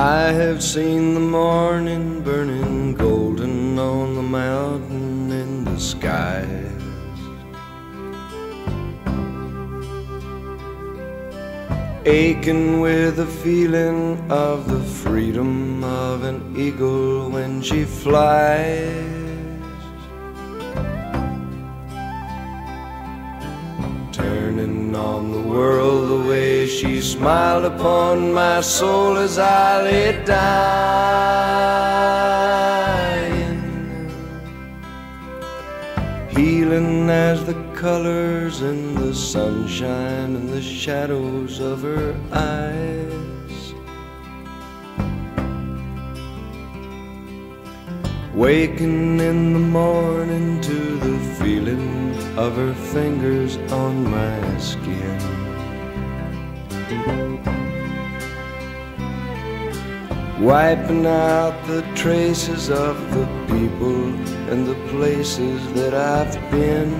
I have seen the morning burning golden on the mountain in the skies. Aching with the feeling of the freedom of an eagle when she flies. Turning on the world she smiled upon my soul as I lay dying. Healing as the colors in the sunshine and the shadows of her eyes. Waking in the morning to the feeling of her fingers on my skin. Wiping out the traces of the people and the places that I've been.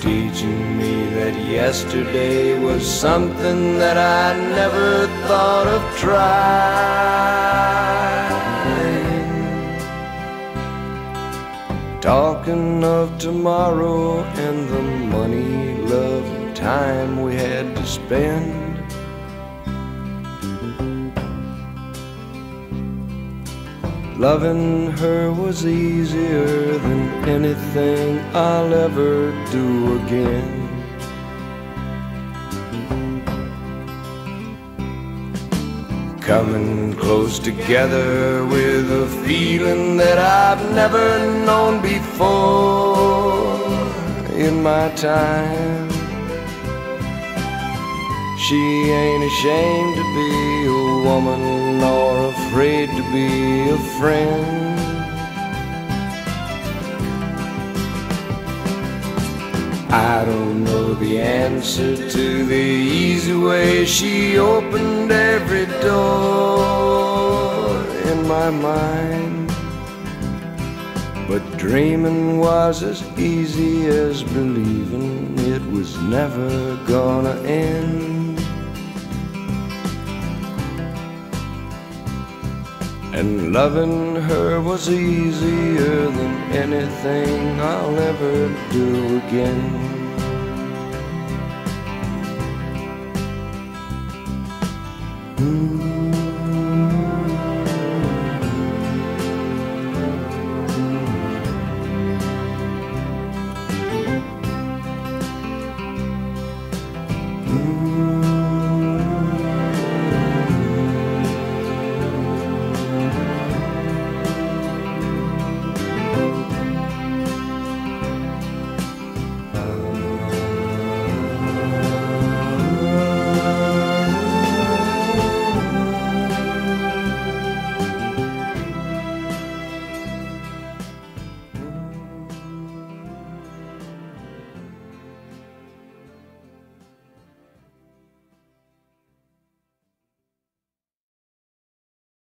Teaching me that yesterday was something that I never thought of trying. Talking of tomorrow and the money, love, and time we had to spend. Loving her was easier than anything I'll ever do again. Coming close together with a feeling that I've never known before in my time. She ain't ashamed to be a woman nor afraid to be a friend. I don't know the answer to the easy way she opened every door in my mind. But dreaming was as easy as believing it was never gonna end. And loving her was easier than anything I'll ever do again. Mm.